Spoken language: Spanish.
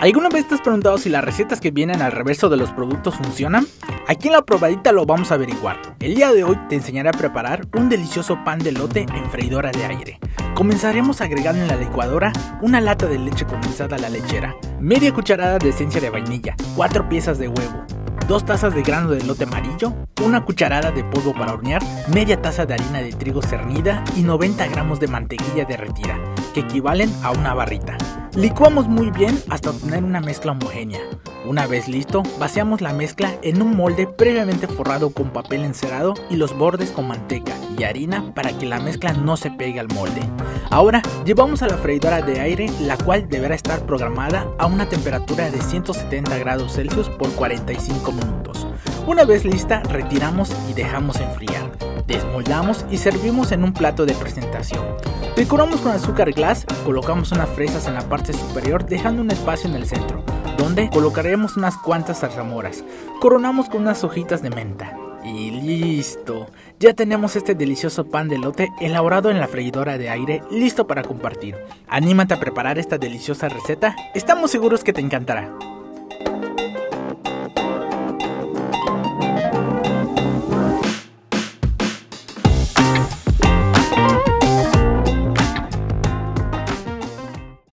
¿Alguna vez te has preguntado si las recetas que vienen al reverso de los productos funcionan? Aquí en la probadita lo vamos a averiguar. El día de hoy te enseñaré a preparar un delicioso pan de lote en freidora de aire. Comenzaremos agregando en la licuadora una lata de leche condensada a la lechera, media cucharada de esencia de vainilla, 4 piezas de huevo, 2 tazas de grano de lote amarillo, una cucharada de polvo para hornear, media taza de harina de trigo cernida y 90 gramos de mantequilla derretida, que equivalen a una barrita. Licuamos muy bien hasta obtener una mezcla homogénea. Una vez listo, vaciamos la mezcla en un molde previamente forrado con papel encerado y los bordes con manteca y harina para que la mezcla no se pegue al molde. Ahora llevamos a la freidora de aire la cual deberá estar programada a una temperatura de 170 grados Celsius por 45 minutos. Una vez lista, retiramos y dejamos enfriar. Desmoldamos y servimos en un plato de presentación. Decoramos con azúcar glass, colocamos unas fresas en la parte superior dejando un espacio en el centro, donde colocaremos unas cuantas zarzamoras. Coronamos con unas hojitas de menta. Y listo, ya tenemos este delicioso pan de lote elaborado en la freidora de aire listo para compartir. Anímate a preparar esta deliciosa receta, estamos seguros que te encantará.